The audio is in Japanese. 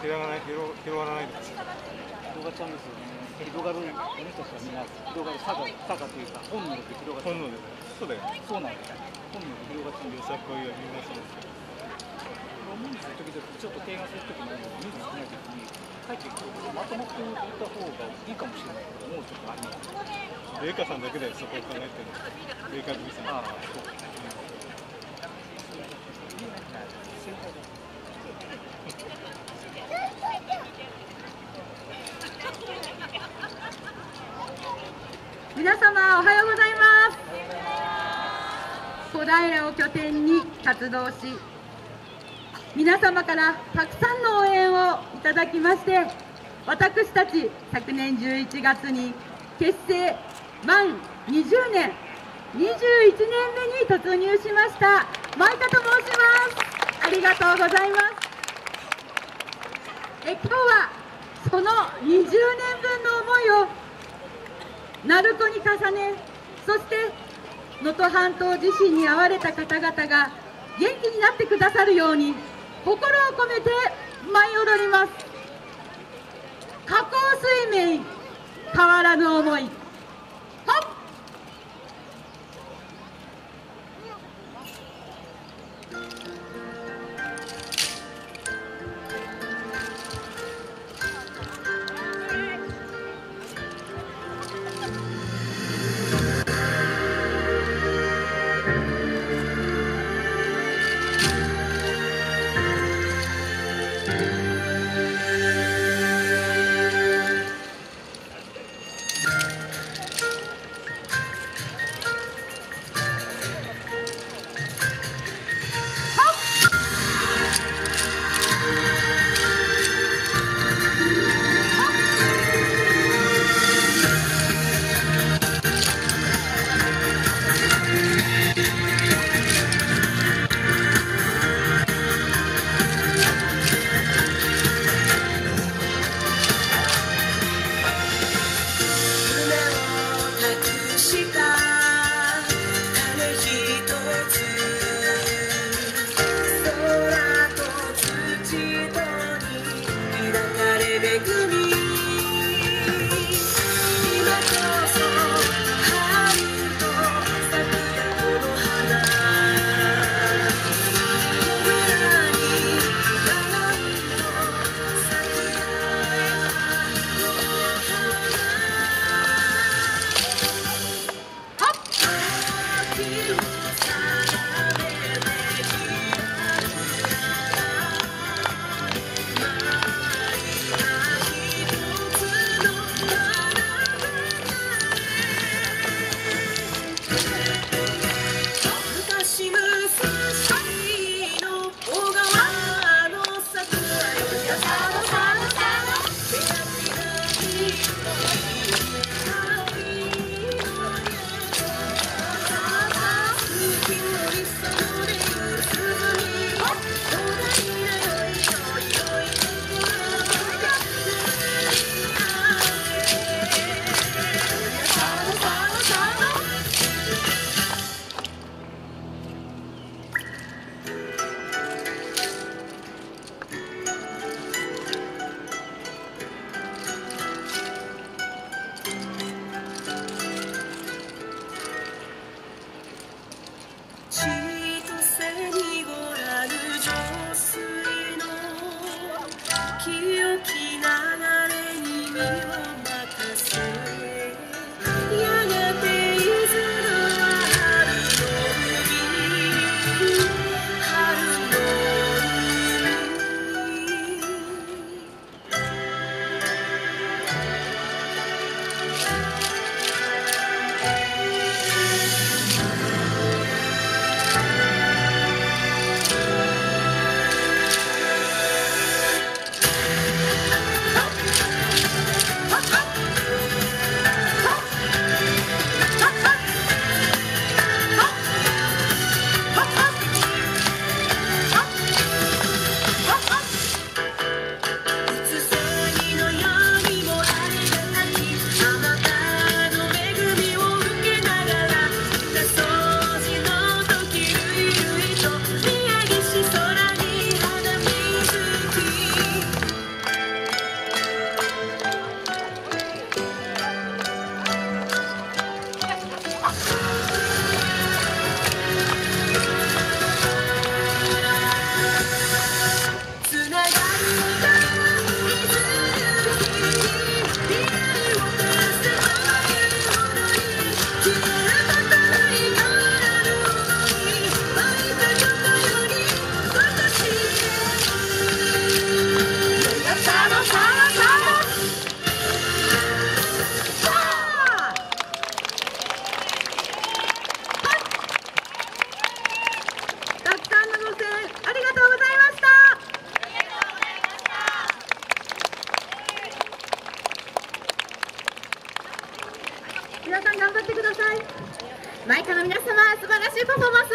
広がらない広広がらないで広がっちゃうんですよね広がるこの人たちはみんな広がる差が差がというか本能で広がっちゃう本能でそうだよそうなんです本能で広がっちゃうよさこいはみんなそうです思うんですよ時々ちょっと提案する時も人数少ない時に帰ってくるとまとまって言った方がいいかもしれないけどもうちょっとありますレイカさんだけでそこを考えてるレイカ組さんああそう正解だ皆様おはようございます小平を拠点に活動し皆様からたくさんの応援をいただきまして私たち昨年11月に結成満20年21年目に突入しました舞香と申します。ありがとうございます。え今日はその20年分の思いを鳴子に重ねそして能登半島地震に遭われた方々が元気になってくださるように心を込めて舞い踊ります。河口水面変わらぬ思い。keep ってください。マイカの皆様素晴らしいパフォーマンス